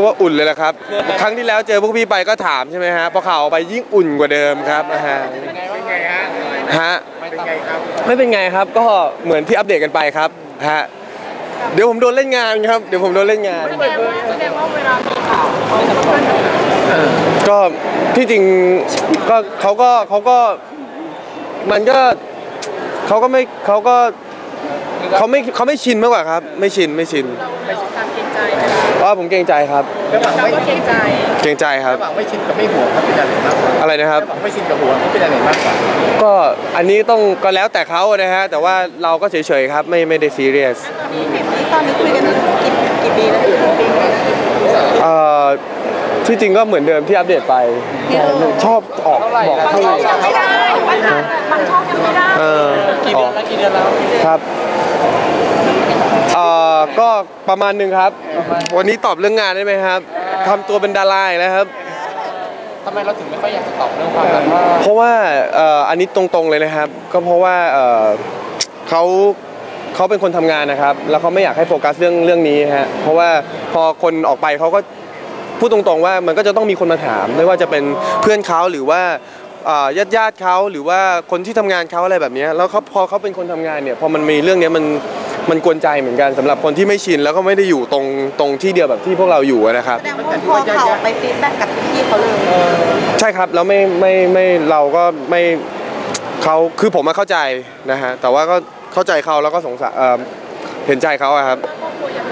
กว่าอุ่นเลยละครับ ครั้งที่แล้วเจอพวกพี่ไปก็ถามใช่ไหมฮะพอข่าวไปยิ่งอุ่นกว่าเดิมครับนะฮะเป็นไงฮะฮะเป็นไงครับไม่เป็นไงครับก็เหมือนที่อัปเดตกันไปครับฮะเดี๋ยวผมโดนเล่นงานครับเดี๋ยวผมโดนเล่นงานแสดงว่าแสดงว่าเวลามีข่าวเขาจะค่อนข้างก็ที่จริงก็เขาก็เขาก็มันก็เขาก็ไม่เขาก็เขาไม่เขาไม่ชินมากกว่าครับ ไม่ชินไม่ชินเราเราตามเกรงใจ ไหมคะเพราะว่าผมเกรงใจครับระหว่างเราไม่ก็เกรงใจเกรงใจครับ ระหว่างไม่ชินกับไม่หัวเขาเป็นอะไรมากกว่าอะไรนะครับ ระหว่างไม่ชินกับหัวเขาเป็นอะไรมากกว่าก็อันนี้ต้องก็แล้วแต่เขานะฮะแต่ว่าเราก็เฉยๆครับไม่ไม่ได้ซีเรียสตอนนี้เห็นที่ตอนนี้คุยกันกี่กี่ปีแล้วกี่ปีแล้วเอ่อที่จริงก็เหมือนเดิมที่อัปเดตไป ชอบออกบอกบางให้ช่องยังไม่ได้บางช่องบางช่องยังไม่ได้เออกี่เดือนแล้วกี่เดือนแล้วครับเอ่อ ก็ประมาณหนึ่งครับ วันนี้ตอบเรื่องงานได้ไหมครับทำตัวเป็นดาราอีกแล้วครับ ทำไมเราถึงไม่ค่อยอยากจะตอบเรื่องความรักว่าเพราะว่าเอ่ออันนี้ตรงๆเลยนะครับ ก็เพราะว่าเอ่อเขาเขาเป็นคนทำงานนะครับ แล้วเขาไม่อยากให้โฟกัสเรื่องเรื่องนี้ฮะเพราะว่าพอคนออกไปเขาก็พูดตรงๆว่ามันก็จะต้องมีคนมาถาม ไม่ว่าจะเป็นเพื่อนเขาหรือว่าญาติญาติๆเขาหรือว่าคนที่ทำงานเขาอะไรแบบเนี้ยแล้วเขาพอเขาเป็นคนทำงานเนี่ยพอมันมีเรื่องเนี้ยมัน มันกวนใจเหมือนกันสำหรับคนที่ไม่ชินแล้วก็ไม่ได้อยู่ตรงตรงที่เดียวแบบที่พวกเราอยู่อะนะครับ แสดงว่าพอข่าวไปฟีดแบ็กกับพี่เขาเลยใช่ครับแล้วไม่ไม่ไม่เราก็ไม่เขาคือผมมาเข้าใจนะฮะแต่ว่าก็เข้าใจเขาแล้วก็สงสารเอ่อเห็นใจเขาอะครับครอบครัวยัง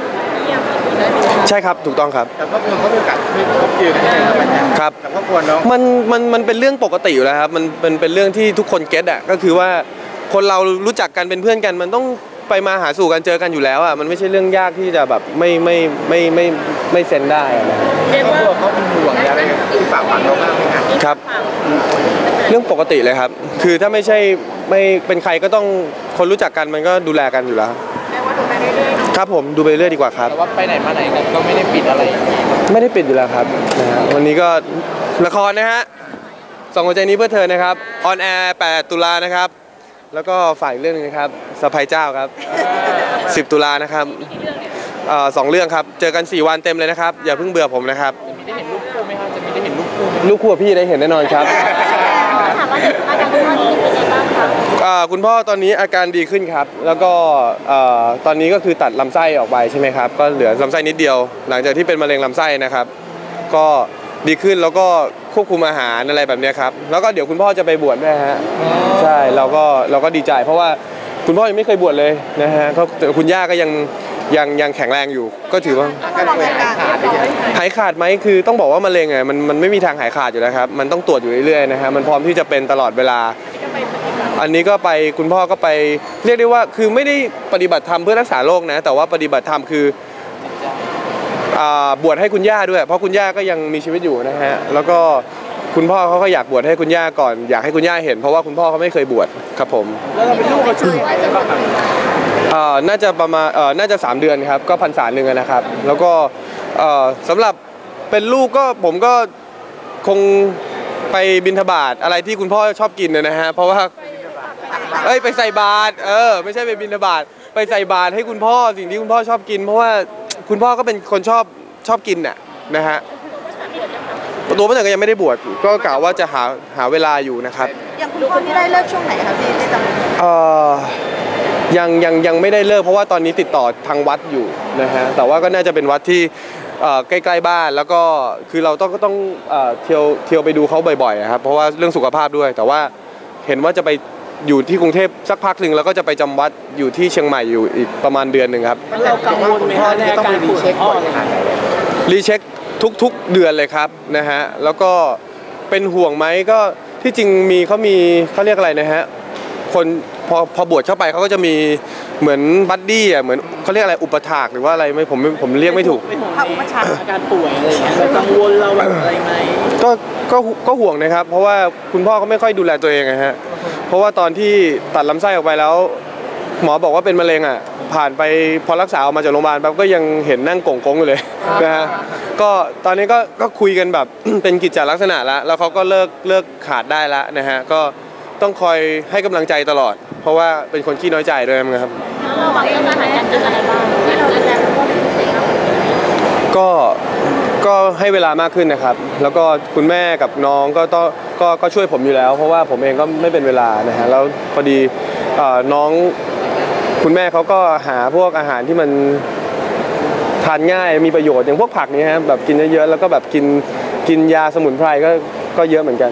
เงียบอยู่ได้ดูใช่ครับถูกต้องครับ แต่ครอบครัวเขามีโอกาสที่พบเจอกันได้ไหมครับครับกับครอบครัวน้องมันมันมันเป็นเรื่องปกติอยู่แล้วครับ มันเป็นเป็นเรื่องที่ทุกคนเก็ตอะก็คือว่าคนเรารู้จักกันเป็นเพื่อนกัน มันต้อง ไปมาหาสู่กันเจอกันอยู่แล้วอะมันไม่ใช่เรื่องยากที่จะแบบไม่ไม่ไม่ไม่ไม่เซ็นได้อะนะเรียกครอบว่าครัวเขาเป็นห่วงอะไรที่ฝากฝังเราบ้างไหมครับครับ เรื่องปกติเลยครับ คือถ้าไม่ใช่ไม่เป็นใครก็ต้องคนรู้จักกันมันก็ดูแลกันอยู่แล้วแม้ว่าดูไปเรื่อยๆเนาะครับผมดูไปเรื่อยดีกว่าครับแต่ว่าไปไหนมาไหนกันก็ไม่ได้ปิดอะไร ไม่ได้ปิดอยู่แล้วครับนะฮะวันนี้ก็ละครนะฮะสองหัวใจนี้เพื่อเธอนะครับ on air 8ตุลานะครับ แล้วก็ฝ่ายอีกเรื่องหนึ่งนะครับสะใภ้จ้าวครับ 10 ตุลานะครับเอ่อสองเรื่องครับ เจอกัน 4 วันเต็มเลยนะครับ อย่าเพิ่งเบื่อผมนะครับมีได้เห็นรูปคู่ไหมครับจะมีได้เห็นรูปคู่ไหมรูปคู่กับพี่ได้เห็นแน่นอนครับถามว่าอาการคุณพ่อนี่เป็นยังไงบ้างคะเอ่อคุณพ่อตอนนี้อาการดีขึ้นครับ แล้วก็เอ่อตอนนี้ก็คือตัดลำไส้ออกไปใช่ไหมครับ ก็เหลือลำไส้นิดเดียว หลังจากที่เป็นมะเร็งลำไส้นะครับ ก็ ดีขึ้นแล้วก็ควบคุมอาหารอะไรแบบเนี้ยครับ แล้วก็เดี๋ยวคุณพ่อจะไปบวชด้วยฮะใช่เราก็เราก็ดีใจ เพราะว่าคุณพ่อยังไม่เคยบวชเลยนะฮะก็แต่คุณย่าก็ยังยังยังแข็งแรงอยู่ ก็ถือว่าอาการป่วยหายขาดไปยังหายขาดไหมคือต้องบอกว่ามะเร็งอะมันมันไม่มีทางหายขาดอยู่แล้วครับ มันต้องตรวจอยู่เรื่อยๆนะฮะมันพร้อมที่จะเป็นตลอดเวลา อันนี้ก็ไปคุณพ่อก็ไปเรียกได้ว่าคือไม่ได้ปฏิบัติธรรมเพื่อรักษาโรคนะ แต่ว่าปฏิบัติธรรมคืออ่า บวชให้คุณย่าด้วย เพราะคุณย่าก็ยังมีชีวิตอยู่นะฮะแล้วก็คุณพ่อเขาก็อยากบวชให้คุณย่าก่อน อยากให้คุณย่าเห็น เพราะว่าคุณพ่อเขาไม่เคยบวชครับผมแล้วเราเป็นลูกเขาช่วยอะไรบ้างครับเอ่อน่าจะประมาณเอ่อน่าจะ 3 เดือนครับ ก็พรรษาหนึ่งอะนะครับ แล้วก็เอ่อสำหรับเป็นลูกก็ผมก็คงไปบิณฑบาตอะไรที่คุณพ่อชอบกินนะฮะเพราะว่าเอ้ยไปใส่บาตรเออไม่ใช่ไปบิณฑบาตไปใส่บาตรให้คุณพ่อสิ่งที่คุณพ่อชอบกิน เพราะว่า คุณพ่อก็เป็นคนชอบชอบกินน่ะนะฮะตัวพระเจ้าก็ยังไม่ได้บวชก็กล่าวว่าจะหาหาเวลาอยู่นะครับอย่างคุณพ่อที่ได้เลิกช่วงไหนคะพี่ที่จำเอ่อยังยังยังไม่ได้เลิกเพราะว่าตอนนี้ติดต่อทางวัดอยู่นะฮะแต่ว่าก็น่าจะเป็นวัดที่เอ่อใกล้ๆบ้านแล้วก็คือเราต้องก็ต้องเอ่อเที่ยวเที่ยวไปดูเขาบ่อยๆอะครับเพราะว่าเรื่องสุขภาพด้วย แต่ว่าเห็นว่าจะไป อยู่ที่กรุงเทพสักพักหนึ่งแล้วก็จะไปจำวัดอยู่ที่เชียงใหม่อยู่อีกประมาณเดือนหนึ่งครับเรากังวลไหมฮะในอาการป่วยของพ่อเนี่ยรีเช็คทุกๆเดือนเลยครับนะฮะแล้วก็เป็นห่วงไหมก็ที่จริงมีเขามีเขาเรียกอะไรนะฮะคนพอพอบวชเข้าไปเขาก็จะมีเหมือน buddy อะเหมือนเขาเรียกอะไรอุปัฏฐากหรือว่าอะไรไม่ผมผมเรียกไม่ถูกพระอุปชฌาย์อาการป่วยอะไรอย่างเงี้ยเรากังวลเราแบบอะไรไหมก็ก็ก็ห่วงนะครับ เพราะว่าคุณพ่อก็ไม่ค่อยดูแลตัวเองนะฮะ เพราะว่าตอนที่ตัดลำไส้ออกไปแล้ว หมอบอกว่าเป็นมะเร็งอะ ผ่านไปพอรักษาออกมาจากโรงพยาบาลปั๊บก็ยังเห็นนั่งโก่งๆอยู่เลยนะฮะก็ตอนนี้ก็ก็คุยกันแบบ เป็นกิจจลักษณะแล้วแล้วเขาก็เลิกเลิกขาดได้แล้วนะฮะก็ต้องคอยให้กำลังใจตลอด เพราะว่าเป็นคนขี้น้อยใจด้วยนะครับ เราหวังเรื่องอาหารการกินอะไรบ้างที่เราดูแลคุณพ่อเป็นพิเศษครับก็ ก็ให้เวลามากขึ้นนะครับ แล้วก็คุณแม่กับน้องก็ต้องก็ก็ช่วยผมอยู่แล้ว เพราะว่าผมเองก็ไม่เป็นเวลานะฮะแล้วพอดีเอ่อน้องคุณแม่เขาก็หาพวกอาหารที่มันทานง่ายมีประโยชน์อย่างพวกผักเนี้ยฮะแบบกินเยอะๆแล้วก็แบบกินกินยาสมุนไพรก็ก็เยอะเหมือนกัน